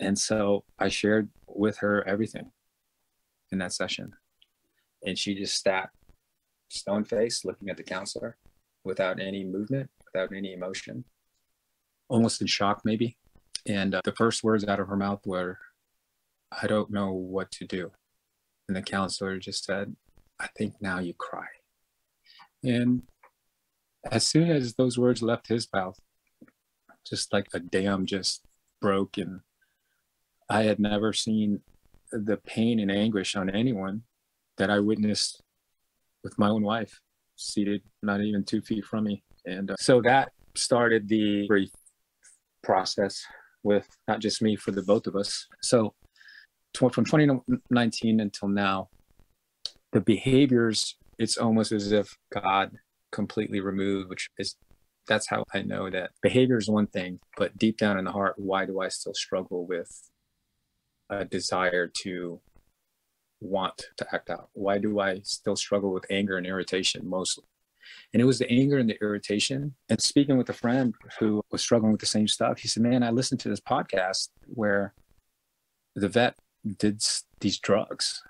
And so I shared with her everything in that session. And she just sat stone faced looking at the counselor without any movement, without any emotion, almost in shock, maybe. And uh, the first words out of her mouth were, I don't know what to do. And the counselor just said, I think now you cry. And as soon as those words left his mouth, just like a dam just broke. And I had never seen the pain and anguish on anyone that I witnessed with my own wife, seated not even two feet from me. And uh, so that started the grief process with not just me, for the both of us. So from 2019 until now, the behaviors, it's almost as if God completely removed, which is that's how I know that behavior is one thing, but deep down in the heart, why do I still struggle with a desire to want to act out? Why do I still struggle with anger and irritation mostly? And it was the anger and the irritation. And speaking with a friend who was struggling with the same stuff, he said, Man, I listened to this podcast where the vet did these drugs.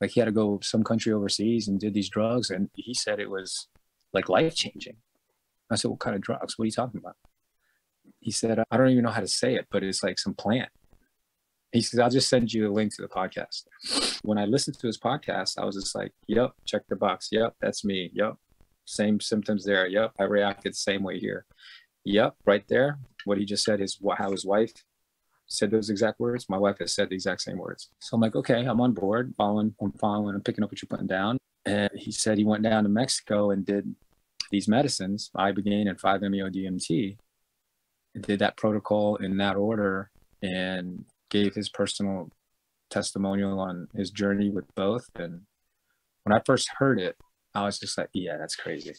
Like he had to go some country overseas and did these drugs. And he said it was like life changing. I said, What kind of drugs? What are you talking about? He said, I don't even know how to say it, but it's like some plant. He says, I'll just send you a link to the podcast. When I listened to his podcast, I was just like, Yep, check the box. Yep, that's me. Yep, same symptoms there. Yep, I reacted the same way here. Yep, right there. What he just said is how his wife said those exact words. My wife has said the exact same words. So I'm like, okay, I'm on board, following, I'm following, I'm picking up what you're putting down. And he said he went down to Mexico and did these medicines, ibogaine and 5-MeO DMT, did that protocol in that order and gave his personal testimonial on his journey with both. And when I first heard it, I was just like, yeah, that's crazy.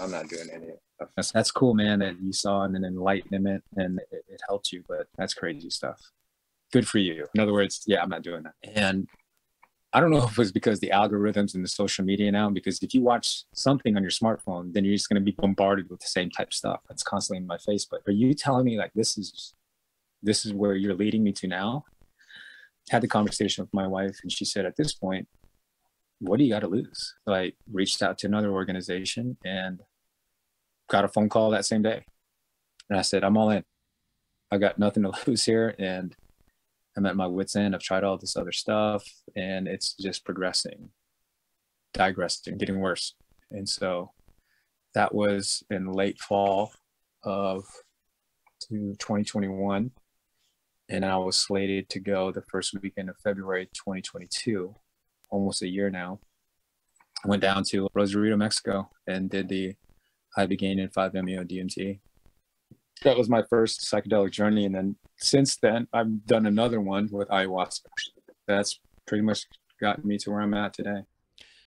I'm not doing any of that. That's, that's cool, man, that you saw an enlightenment and it, it helped you, but that's crazy stuff. Good for you. In other words, yeah, I'm not doing that. And I don't know if it was because the algorithms and the social media now, because if you watch something on your smartphone, then you're just going to be bombarded with the same type of stuff that's constantly in my face. But are you telling me like this is this is where you're leading me to now? Had the conversation with my wife, and she said, at this point, what do you got to lose? So I reached out to another organization and got a phone call that same day. And I said, I'm all in. I got nothing to lose here. And I'm at my wits' end. I've tried all this other stuff and it's just progressing, digressing, getting worse. And so that was in late fall of 2021. And I was slated to go the first weekend of February 2022 almost a year now. I went down to Rosarito, Mexico, and did the ibogaine and 5-MeO DMT. That was my first psychedelic journey, and then since then I've done another one with ayahuasca. That's pretty much gotten me to where I'm at today.